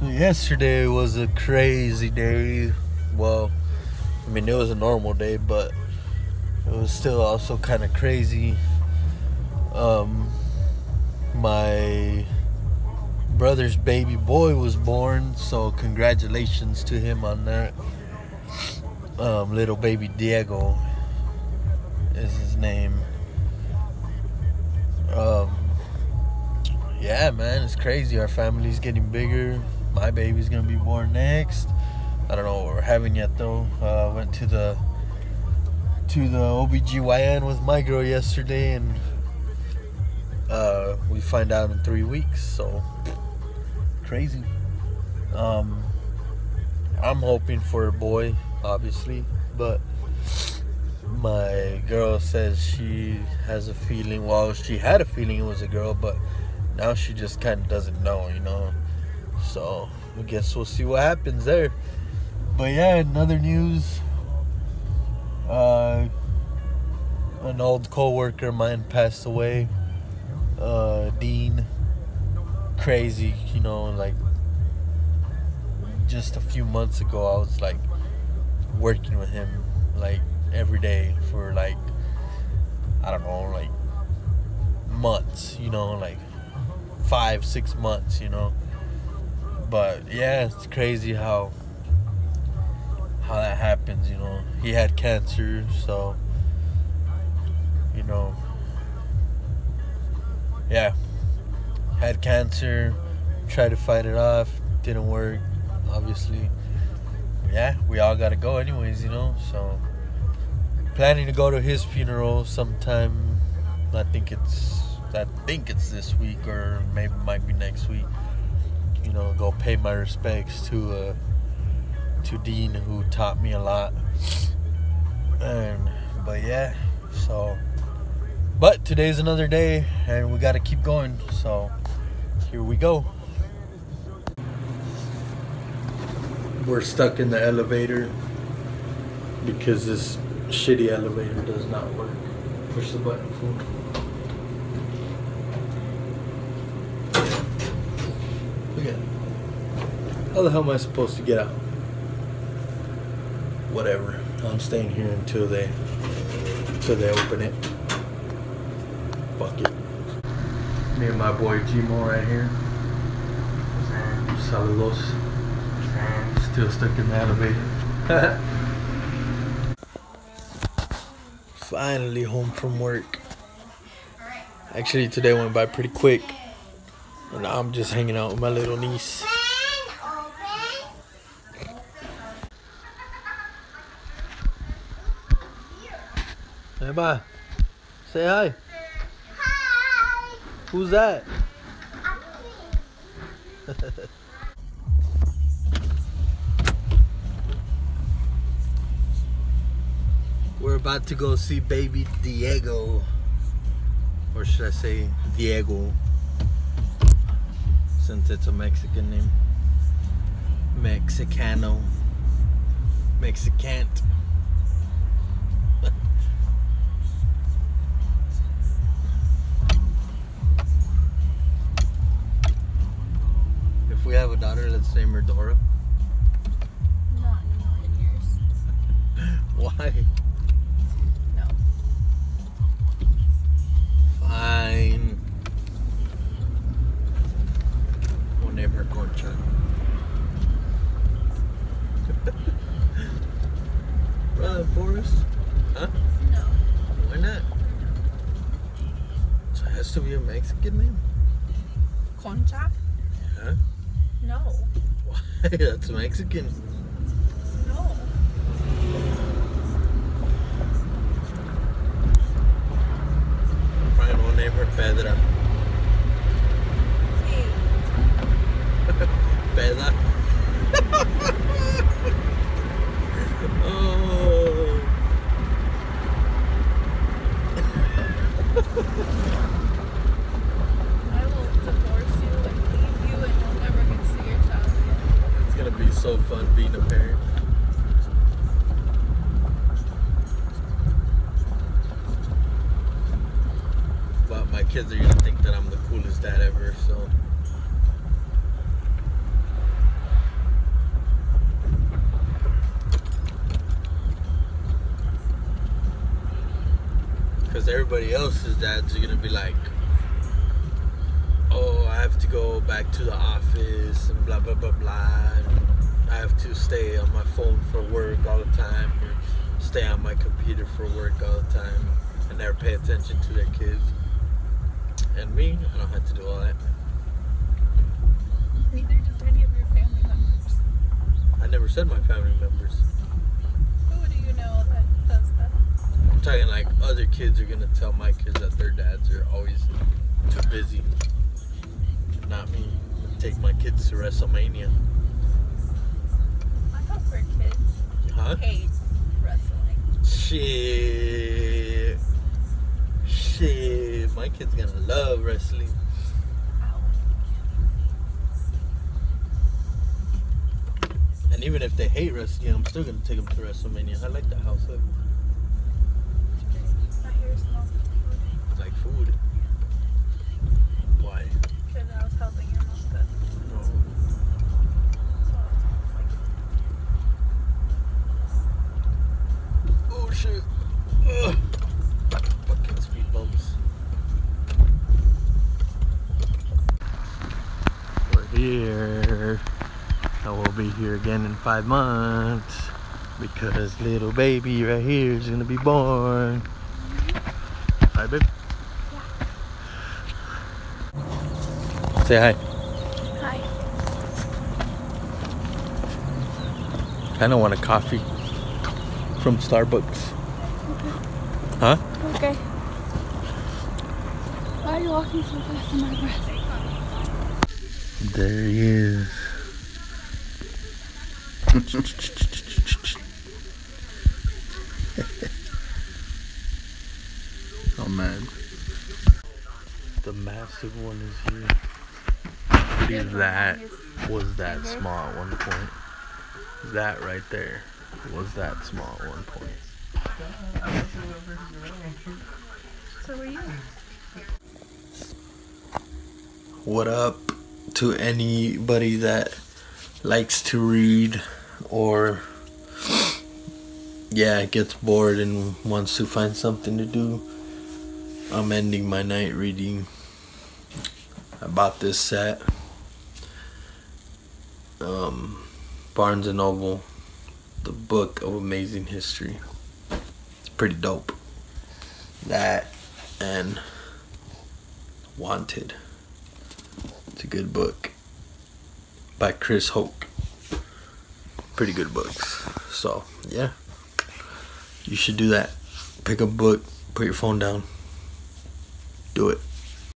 So yesterday was a crazy day. Well, I mean it was a normal day, but it was still also kind of crazy. Um, my brother's baby boy was born, so congratulations to him on that. Um, little baby Diego is his name. Um, yeah, man, it's crazy. Our family's getting bigger. My baby's gonna be born next. I don't know what we're having yet though. Uh, went to the to the OBGYN with my girl yesterday and uh, we find out in three weeks, so crazy. Um, I'm hoping for a boy, obviously, but my girl says she has a feeling. Well, she had a feeling it was a girl, but now she just kind of doesn't know, you know. So I guess we'll see what happens there. But yeah, another news, uh, an old co-worker of mine passed away. Uh, Dean, crazy, you know, like just a few months ago, I was like working with him like every day for like I don't know, like months, you know, like five, six months, you know. But yeah, it's crazy how how that happens, you know. He had cancer, so you know yeah. Had cancer, tried to fight it off, didn't work, obviously. Yeah, we all gotta go anyways, you know, so planning to go to his funeral sometime I think it's I think it's this week or maybe might be next week. You know, go pay my respects to uh to Dean who taught me a lot. And but yeah, so but today's another day and we got to keep going. So here we go. We're stuck in the elevator because this shitty elevator does not work. Push the button, fool. Look at it. How the hell am I supposed to get out? Whatever. I'm staying here until they until they open it. Fuck it. Me and my boy Gmo right here. Saludos. Still stuck in the elevator. Finally home from work. Actually, today went by pretty quick. And now I'm just hanging out with my little niece. Hey, bye. Say hi. Who's that? We're about to go see baby Diego. Or should I say Diego? Since it's a Mexican name. Mexicano. Mexicant. No. Fine. We'll name her Concha. Run, Forrest. Huh? No. Why not? So it has to be a Mexican name? Concha? Huh? No. Why? That's Mexican. kids are gonna think that I'm the coolest dad ever, so. Because everybody else's dads are gonna be like, oh, I have to go back to the office and blah, blah, blah, blah. I have to stay on my phone for work all the time or stay on my computer for work all the time and never pay attention to their kids. And me, I don't have to do all that. Neither does any of your family members. I never said my family members. Who do you know that does that? I'm talking like other kids are gonna tell my kids that their dads are always too busy. Not me. Take my kids to WrestleMania. My hope for kids Huh? hates wrestling. Shit. Kid's gonna love wrestling. And even if they hate wrestling, I'm still gonna take them to WrestleMania. I like the house look. My hair smells It's like food. Why? because I was helping your mom cook. No. So it smells like Oh shit. Ugh. Fucking speed bumps. We're here. I will be here again in five months because little baby right here is gonna be born. Hi, babe. Say hi. Hi. Kind of want a coffee from Starbucks. Huh? Okay. Why are you walking so fast in my breath? There he is. oh man. The massive one is here. Pretty that was that small at one point. That right there was that small at one point. So were you? What up to anybody that likes to read or yeah, gets bored and wants to find something to do? I'm ending my night reading. I bought this set. Um, Barnes and Noble, the book of amazing history. It's pretty dope. That and Wanted. It's a good book by Chris Hoke. Pretty good books. So, yeah. You should do that. Pick a book, put your phone down. Do it.